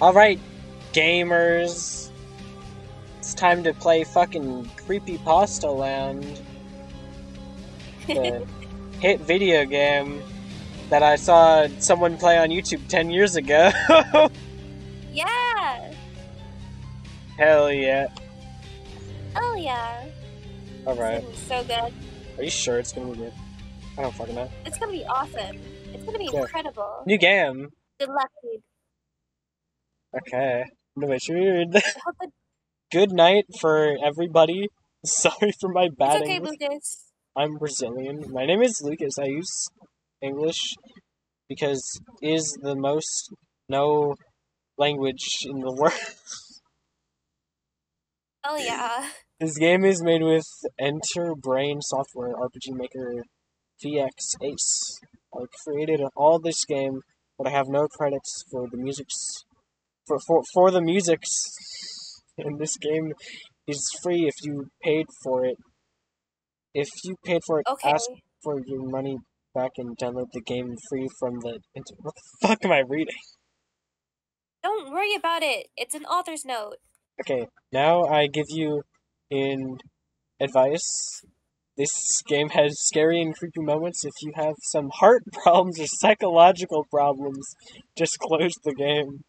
Alright, gamers. It's time to play fucking Creepy Pasta Land. The hit video game that I saw someone play on YouTube 10 years ago. yeah. Hell yeah. Oh yeah. Alright. So good. Are you sure it's gonna be good? I don't fucking know. It's gonna be awesome. It's gonna be Yeah. incredible. New game. Good luck, dude. Okay. No, wait, should we read I hope that Good night for everybody. Sorry for my bad it's okay, English. Lucas. I'm Brazilian. My name is Lucas. I use English because it is the most no language in the world. Oh yeah. this game is made with Enter Brain Software RPG Maker VX Ace. I created all this game, but I have no credits for the musics for for for the musics. And this game is free if you paid for it. If you paid for it, Okay. ask for your money back and download the game free from the What the fuck am I reading? Don't worry about it. It's an author's note. Okay, now I give you in advice. This game has scary and creepy moments. If you have some heart problems or psychological problems, just close the game.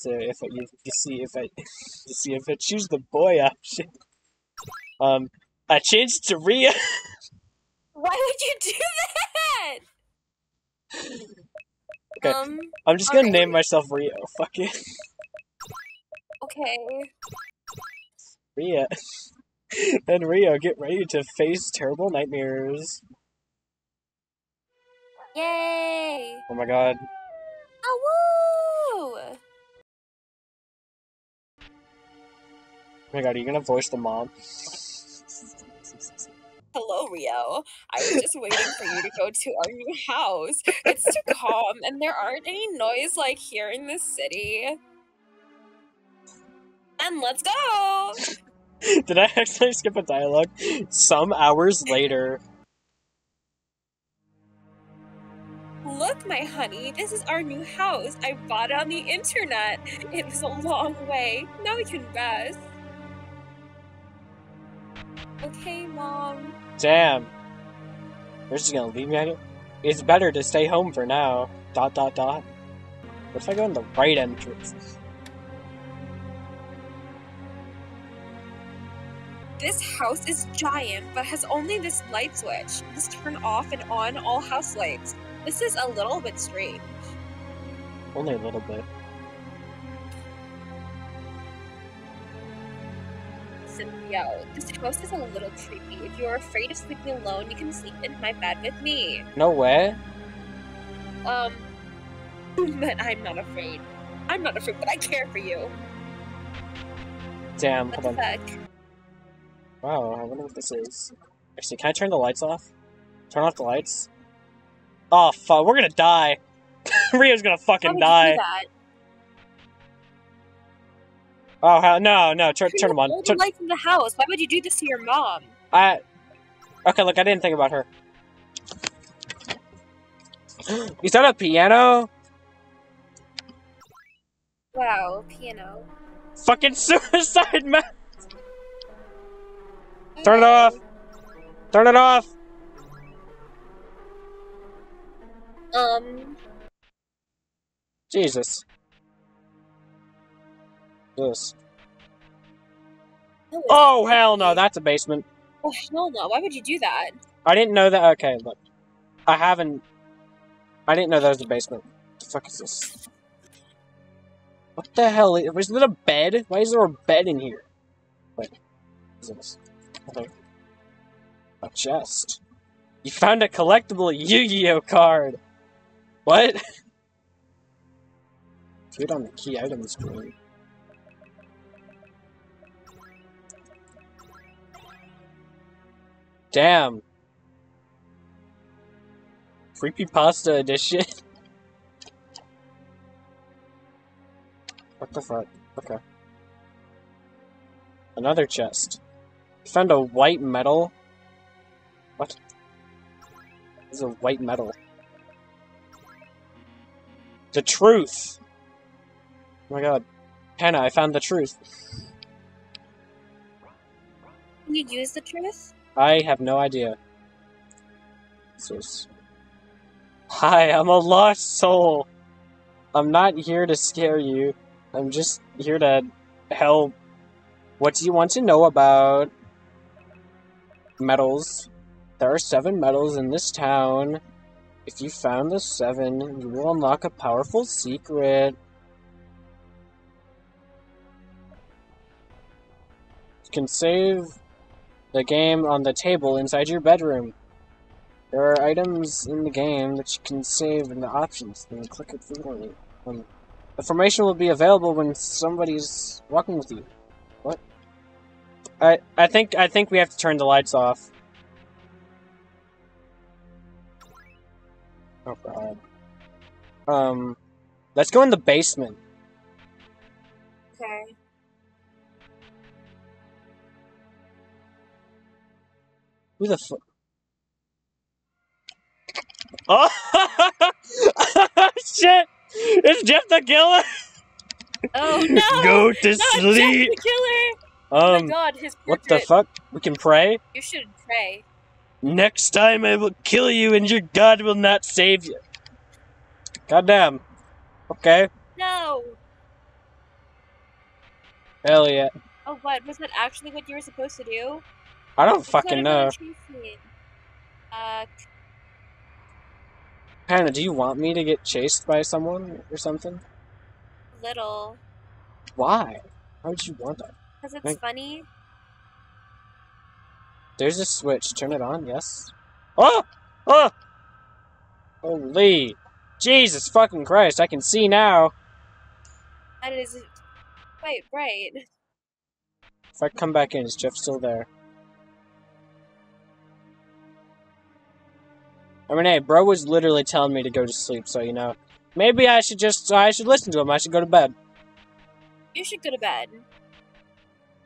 So if I, you, you see if I you see if I choose the boy option, um, I changed to Ria. Why would you do that? Okay. Um. I'm just gonna name myself Rio. Fuck it, Okay. Ria. then Rio, get ready to face terrible nightmares. Yay! Oh my god. Oh woo! Oh my god, are you gonna voice the mom? Hello, Rio. I was just waiting for you to go to our new house. It's too calm, and there aren't any noise like here in the city. And let's go! Did I actually skip a dialogue? Some hours later. Look, my honey, this is our new house. I bought it on the internet. It was a long way. Now we can rest. Okay, Mom. Damn. They're just gonna leave me out here? It's better to stay home for now. Dot dot dot. What if I go in the right entrance? This house is giant, but has only this light switch. This turn off and on all house lights. This is a little bit strange. Only a little bit. Cynthia, this house is a little creepy. If you're afraid of sleeping alone, you can sleep in my bed with me. No way. Um, but I'm not afraid. I'm not afraid, but I care for you. Damn, What hold the on. fuck? Wow, I wonder what this is. Actually, can I turn the lights off? Turn off the lights? Oh fuck, we're gonna die. Rio's gonna fucking would you do die. Oh hell, no, no, turn, turn them on. All the Turn, lights in the house. Why would you do this to your mom? I. Okay, look, I didn't think about her. Is that a piano? Wow, piano. Fucking suicide man! Turn it off! Turn it off! Um, Jesus. This. no, Oh hell no, that's a basement. oh hell no! Why would you do that? I didn't know that. Okay, look. I haven't. I didn't know that was a basement. What the fuck is this? What the hell? is- Was it a bed? Why is there a bed in here? Wait. What is this? Okay. A chest. You found a collectible Yu-Gi-Oh card! What? Click on the key item screen. Damn. Creepy pasta edition. what the fuck? Okay. Another chest. Found a white metal. What? This is a white metal. The truth. Oh my god. Hannah, I found the truth. Can you use the truth? I have no idea. Hi, I'm a lost soul. I'm not here to scare you. I'm just here to help. What do you want to know about metals? There are seven metals in this town. If you found the seven, you will unlock a powerful secret. You can save the game on the table inside your bedroom. There are items in the game that you can save in the options. Then click it frequently. Um, information will be available when somebody's walking with you. What? I I think I think we have to turn the lights off. Oh god. Um, let's go in the basement. Okay. Who the fuck? Oh shit! It's Jeff the Killer. Oh no! Go to Not Jeff sleep. the killer! oh my Um, god, his what the fuck? We can pray. You should pray. Next time I will kill you, and your god will not save you. Goddamn. Okay. No! Hell yeah. Oh, what? Was that actually what you were supposed to do? I don't fucking know. Uh, Hannah, do you want me to get chased by someone or something? little. Why? Why would you want that? Because it's Like- funny. There's a switch. Turn it on. Yes. Oh! Oh! Holy! Jesus fucking Christ! I can see now. That is quite bright. If I come back in, is Jeff still there? I mean, hey, bro was literally telling me to go to sleep, so you know, maybe I should just I should listen to him. I should go to bed. You should go to bed.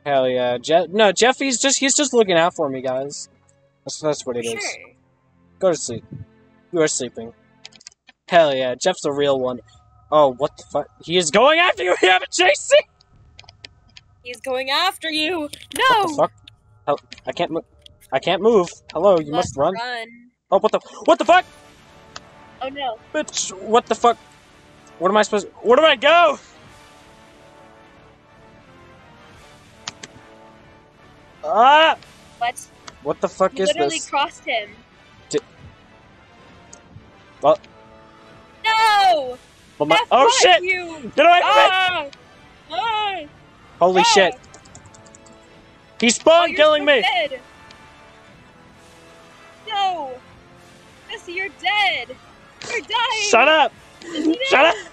Hell yeah, Jeff. No, Jeffy's just he's just looking out for me, guys. That's that's what it is. sure. Go to sleep. You are sleeping. Hell yeah, Jeff's a real one. Oh, what the fuck? He is going after you. You haven't me. He's going after you. No! What the fuck? I can't move. I can't move. Hello, you must Let's run. run. Oh, what the? What the fuck? Oh no. Bitch, what the fuck? What am I supposed Where do I go? Ah! What? What the fuck You is literally this? crossed him. Di- Well- No! Well, my- oh shit! You! From me! Ah! Ah! Holy ah! shit! He Oh, spawned you're killing so me! Dead. Jesse, you're dead! You're dying! Shut up! No! Shut up!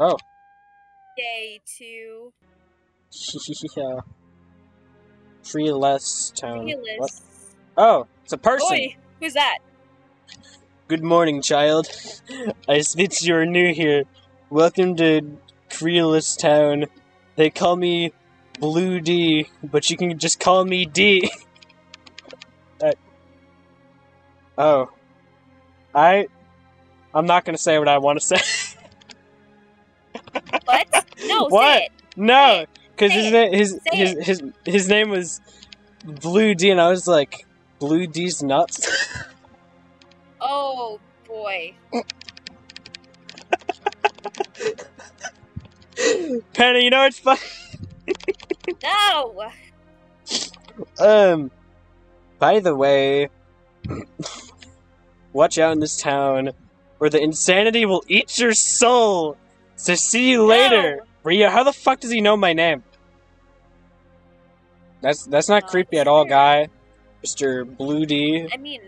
Oh. Day two. yeah. Tree less town. What? Oh, it's a person. Oi! Who's that? Good morning, child. I sense you're new here. Welcome to Creeless Town. They call me Blue D, but you can just call me D. Uh, oh. I. I'm not gonna say what I want to say. What? No, What? say it. no, because his, na- his his his his name was Blue D, and I was like, Blue D's nuts. Oh boy. Penny, you know it's fun. No! Um, by the way, watch out in this town, or the insanity will eat your soul. So see you later, Ria. How the fuck does he know my name? That's that's not Not creepy at all, guy. Mister Blue D. I mean,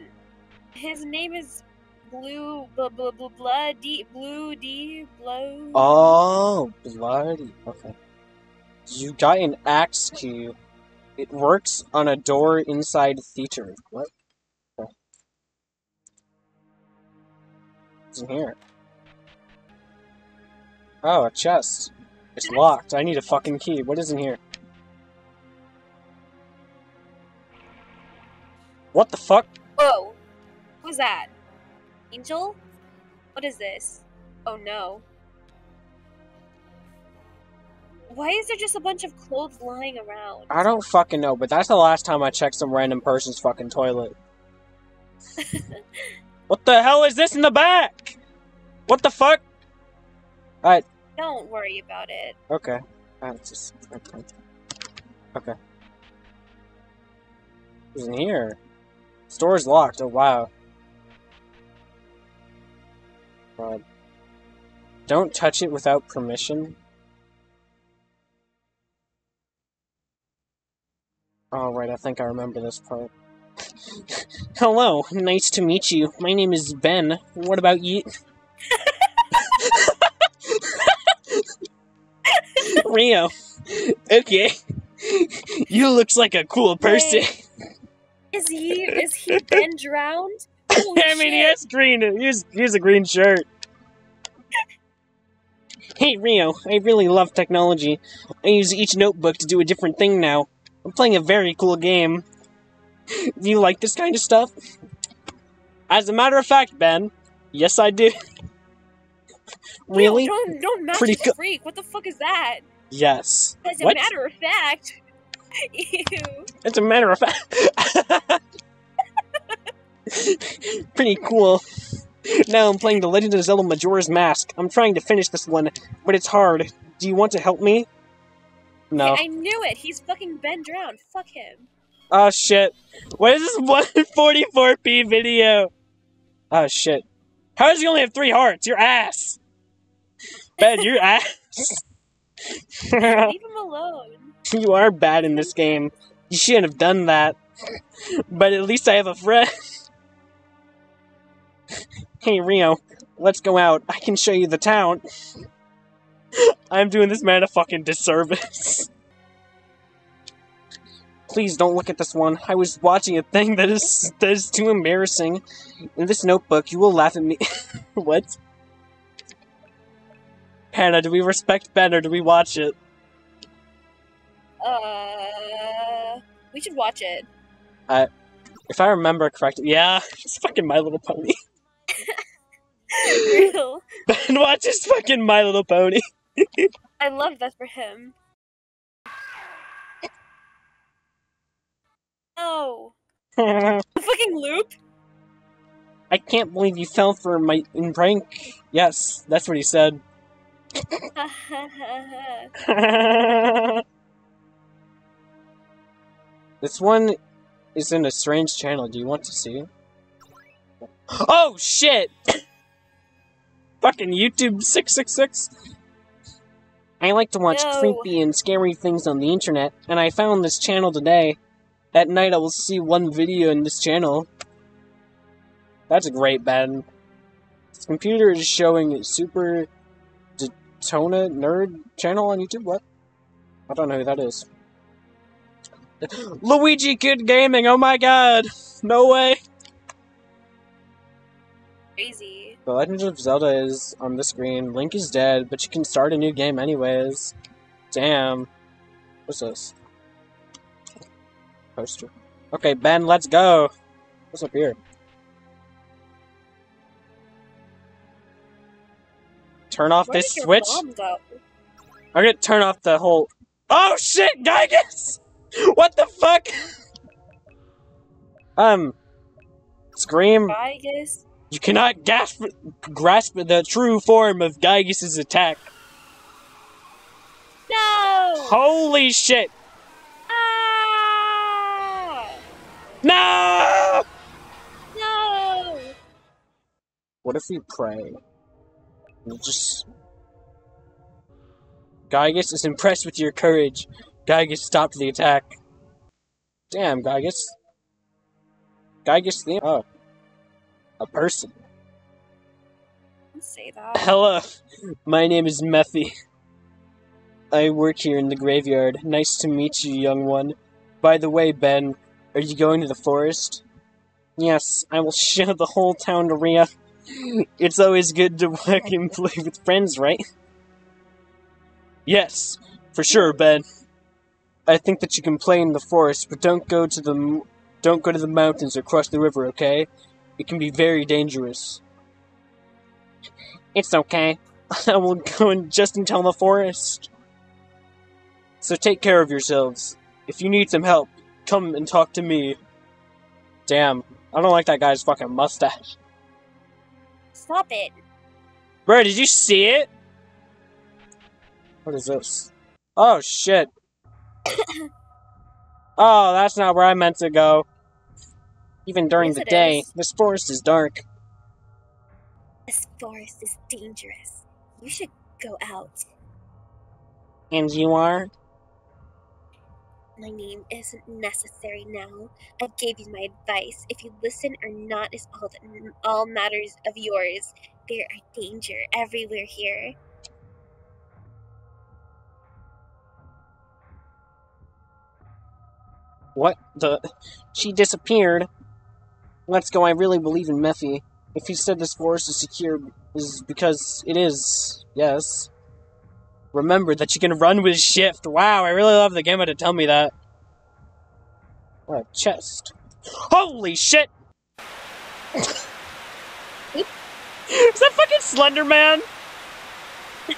his name is Blue blah blah blah blah D Blue D Blue. Oh, bloody. Okay. You got an axe key. It works on a door inside theater. What? What's in here? Oh, a chest. It's locked. I need a fucking key. What is in here? What the fuck? Whoa! Who's that? Angel? What is this? Oh no. Why is there just a bunch of clothes lying around? I don't fucking know, but that's the last time I checked some random person's fucking toilet. what the hell is this in the back? What the fuck? Alright. Don't worry about it. Okay. It's just, okay. Okay. Who's in here? Store's locked. Oh, wow. God. Don't touch it without permission. Oh, right, I think I remember this part. Hello, nice to meet you. My name is Ben. What about you? Rio. Okay. You looks like a cool person. Is he is he been drowned? Holy I mean, he has green. He's he's a green shirt. Hey Rio, I really love technology. I use each notebook to do a different thing now. I'm playing a very cool game. Do you like this kind of stuff? As a matter of fact, Ben, yes I do. really? Ew, don't don't match Pretty the co- freak. What the fuck is that? Yes. As a What? matter of fact. Ew. As a matter of fact. Pretty cool. Now I'm playing The Legend of Zelda Majora's Mask. I'm trying to finish this one, but it's hard. Do you want to help me? No. I knew it. He's fucking been drowned. Fuck him. Oh shit. What is this 144p video? Oh shit. How does he only have three hearts? Your ass! Ben, your ass! Leave him alone. you are bad in this game. You shouldn't have done that. But at least I have a friend. hey Rio, let's go out. I can show you the town. I'm doing this man a fucking disservice. Please don't look at this one. I was watching a thing that is that is too embarrassing. In this notebook, you will laugh at me. what? Hannah, do we respect Ben or do we watch it? Uh, we should watch it. If I remember correctly, yeah, it's fucking My Little Pony. Real. Ben watches fucking My Little Pony. I love that for him. Oh, the fucking loop. I can't believe you fell for my in prank. Yes, that's what he said. this one is in a strange channel. Do you want to see? Oh shit! Fucking YouTube six six six. I like to watch No. creepy and scary things on the internet, and I found this channel today. At night, I will see one video in this channel. That's a great, Ben. This computer is showing Super Detona Nerd channel on YouTube. What? I don't know who that is. Luigi Kid Gaming. Oh my god! No way. Crazy. The Legend of Zelda is on the screen. Link is dead, but you can start a new game anyways. Damn. What's this? Poster. Okay, Ben, let's go. What's up here? Turn off Where this switch. I'm gonna turn off the whole. Oh shit, Gygus! What the fuck? Um. Scream. Guess. You cannot gasp, grasp the true form of Gygus' attack. No. Holy shit! Ah! No! No. What if we pray? And just. Gygus is impressed with your courage. Gygus stopped the attack. Damn, Gygus. Gygus the. Oh. A person. Don't say that. Hello, my name is Methy. I work here in the graveyard. Nice to meet you, young one. By the way, Ben, are you going to the forest? Yes, I will show the whole town to Ria. It's always good to work and play with friends, right? Yes, for sure, Ben. I think that you can play in the forest, but don't go to the don't go to the mountains or cross the river, okay? It can be very dangerous. It's okay. I will go in just until the forest. So take care of yourselves. If you need some help, come and talk to me. Damn, I don't like that guy's fucking mustache. Stop it. Bro, did you see it? What is this? Oh shit. oh, that's not where I meant to go. Even during Yes, the day, is. this forest is dark. This forest is dangerous. You should go out. And you are? My name isn't necessary now. I gave you my advice. If you listen or not is all that all matters of yours. There are danger everywhere here. What the? She disappeared. Let's go. I really believe in Mephi. If he said this forest is secure, is because it is. Yes. Remember that you can run with shift. Wow, I really love the game to tell me that. What a chest. Holy shit! is that fucking Slender Man?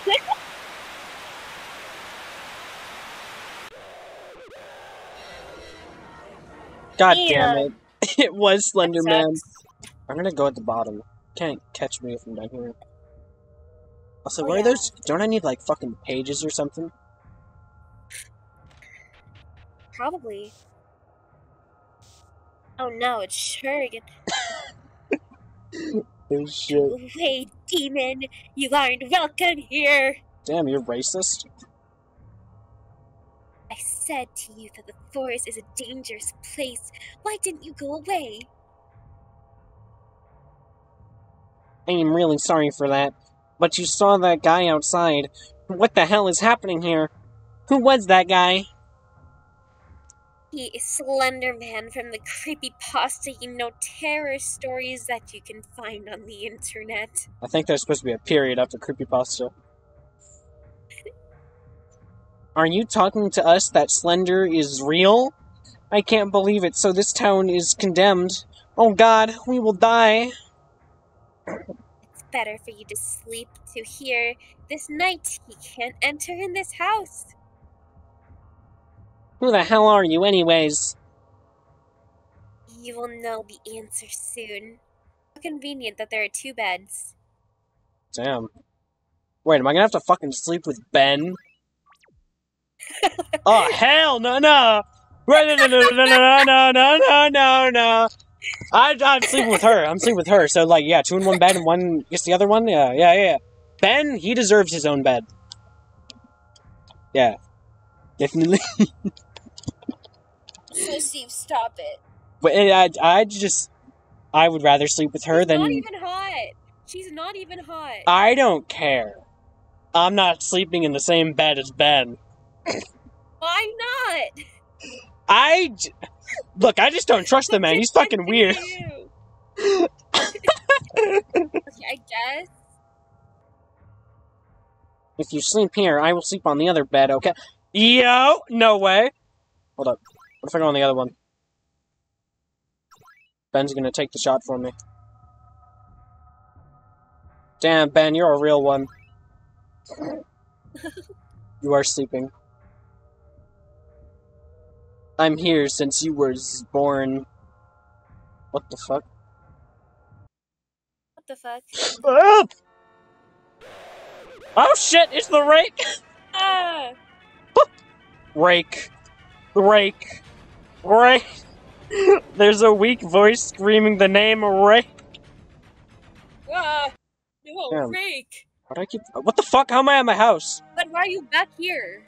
God damn it. It was Slender Man. I'm gonna go at the bottom. Can't catch me if I'm down here. Also, Oh, what are those? Don't I need like fucking pages or something? Probably. Oh no, it's Shuriken. Oh shit. Wait, demon, you aren't welcome here. Damn, you're racist? I said to you that the forest is a dangerous place. Why didn't you go away? I am really sorry for that. But you saw that guy outside. What the hell is happening here? Who was that guy? He is Slender Man from the creepy pasta you know terror stories that you can find on the internet. I think there's supposed to be a period after creepypasta. Are you talking to us that Slender is real? I can't believe it, so this town is condemned. Oh god, we will die. It's better for you to sleep to hear this night he can't enter in this house. Who the hell are you, anyways? You will know the answer soon. How convenient that there are two beds. Damn. Wait, am I gonna have to fucking sleep with Ben? Oh hell no no! No no no no no no no no no! I I'm sleeping with her. I'm sleeping with her. So like yeah, two in one bed and one gets the other one. Yeah yeah yeah. Ben he deserves his own bed. Yeah, definitely. So Steve, stop it. But I I just I would rather sleep with her She's not even hot. She's not even hot. I don't care. I'm not sleeping in the same bed as Ben. Why not? I j- look. I just don't trust the man. He's fucking weird. Okay, I guess. If you sleep here, I will sleep on the other bed. Okay? Yo, no way. Hold up. What if I go on the other one? Ben's gonna take the shot for me. Damn, Ben, you're a real one. you are sleeping. I'm here since you was born. What the fuck? What the fuck? Ah! Oh shit, it's the rake! Ah! Rake. Rake. Rake. There's a weak voice screaming the name Rake. Ah! No, Damn. rake! Do I keep. What the fuck? How am I at my house? But why are you back here?